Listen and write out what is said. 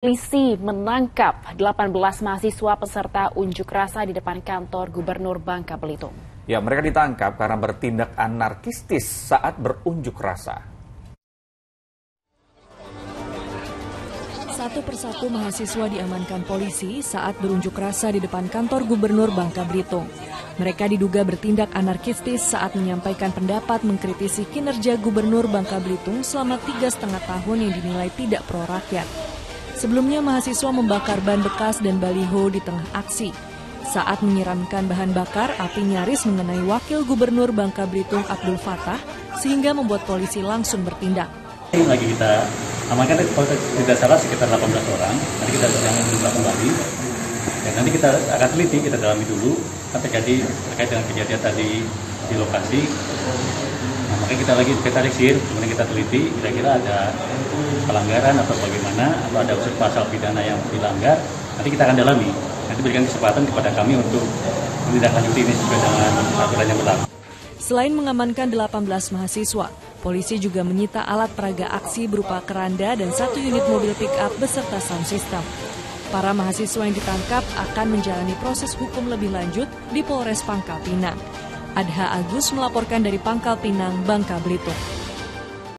Polisi menangkap 18 mahasiswa peserta unjuk rasa di depan kantor Gubernur Bangka Belitung. Ya, mereka ditangkap karena bertindak anarkistis saat berunjuk rasa. Satu persatu mahasiswa diamankan polisi saat berunjuk rasa di depan kantor Gubernur Bangka Belitung. Mereka diduga bertindak anarkistis saat menyampaikan pendapat mengkritisi kinerja Gubernur Bangka Belitung selama tiga setengah tahun yang dinilai tidak pro rakyat. Sebelumnya mahasiswa membakar ban bekas dan baliho di tengah aksi. Saat menyiramkan bahan bakar, api nyaris mengenai Wakil Gubernur Bangka Belitung Abdul Fatah sehingga membuat polisi langsung bertindak. Lagi kita amankan tidak salah sekitar 18 orang. Nanti kita sedang mencoba kembali. Dan nanti kita akan teliti, kita dalami dulu apa terjadi terkait dengan kejadian tadi di lokasi. Makanya kita lagi kita reksir, kemudian kita teliti kira-kira ada pelanggaran atau bagaimana atau ada unsur pasal pidana yang dilanggar nanti kita akan dalami nanti berikan kesempatan kepada kami untuk menindaklanjuti ini sesuai dengan aturan yang berlaku. Selain mengamankan 18 mahasiswa, polisi juga menyita alat peraga aksi berupa keranda dan satu unit mobil pick-up beserta sound system. Para mahasiswa yang ditangkap akan menjalani proses hukum lebih lanjut di Polres Pangkal Pinang. Adha Agus melaporkan dari Pangkal Pinang, Bangka Belitung.